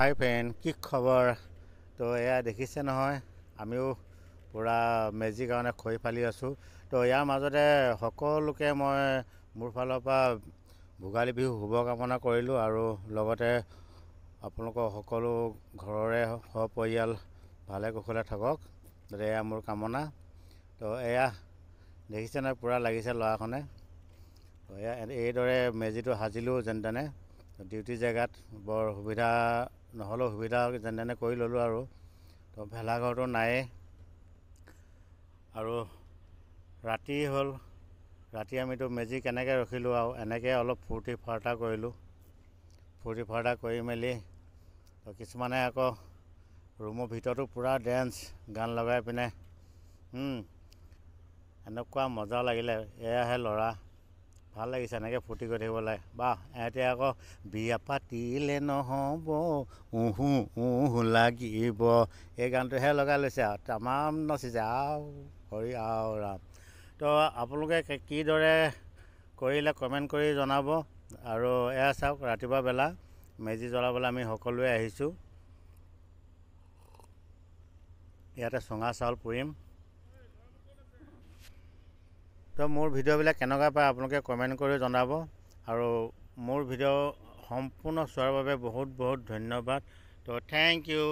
হাই friend কি খবৰ? তো এয়া দেখিছে নহয় আমিও পূৰা মেজিৰ কাৰণে খৰি ফালি আছোঁ। তো ইয়াৰ মাজতে সকলোকে মই মোৰ ফালৰ পৰা ভোগালী বিহু শুভকামনা কৰিলোঁ আৰু লগতে আপোনালোকৰ সকলো ঘৰৰে সপৰিয়াল ভালে কুশলে থাকক যাতে এয়া মোৰ কামনা। তো এয়া দেখিছে নহয় পূৰা লাগিছে ল'ৰাখনে। এয়া এইদৰে মেজিটো সাজিলোঁ যেনে তেনে। ডিউটি জেগাত বৰ সুবিধা নহ'লেও সুবিধা যেনে তেনে কৰি ল'লোঁ আৰু। তো ভেলাঘৰটো নায়েই আৰু ৰাতি হ'ল ৰাতি আমিতো মেজি কেনেকৈ ৰখিলোঁ আৰু এনেকৈ অলপ ফূৰ্তি ফাৰ্তা কৰিলোঁ। ফূৰ্তি ফাৰ্তা কৰি মেলি তো কিছুমানে আকৌ ৰুমৰ ভিতৰতো পূৰা ডেন্স গান লগাই পিনে এনেকুৱা মজা লাগিলে। এয়াহে ল'ৰা। ভাল লাগিছে এনেকৈ ফূৰ্তি কৰি থাকিব লাগে। বা এহেঁতি আকৌ বিয়া পাতিলে নহ'ব উহু উহু লাগিব। এই গানটোহে লগাই লৈছে আৰু তামাম নচিছে। আও হৰি আও ৰাম। তো আপোনালোকে কিদৰে কৰিলে কমেণ্ট কৰি জনাব। আৰু এয়া চাওক ৰাতিপুৱা বেলা মেজি জ্বলাবলৈ আমি সকলোৱে আহিছোঁ। ইয়াতে চুঙা চাউল পুৰিম। তো মোৰ ভিডিঅ'বিলাক কেনেকুৱা পায় আপোনালোকে কমেণ্ট কৰি জনাব। আৰু মোৰ ভিডিঅ' সম্পূৰ্ণ চোৱাৰ বাবে বহুত বহুত ধন্যবাদ। তো থেংক ইউ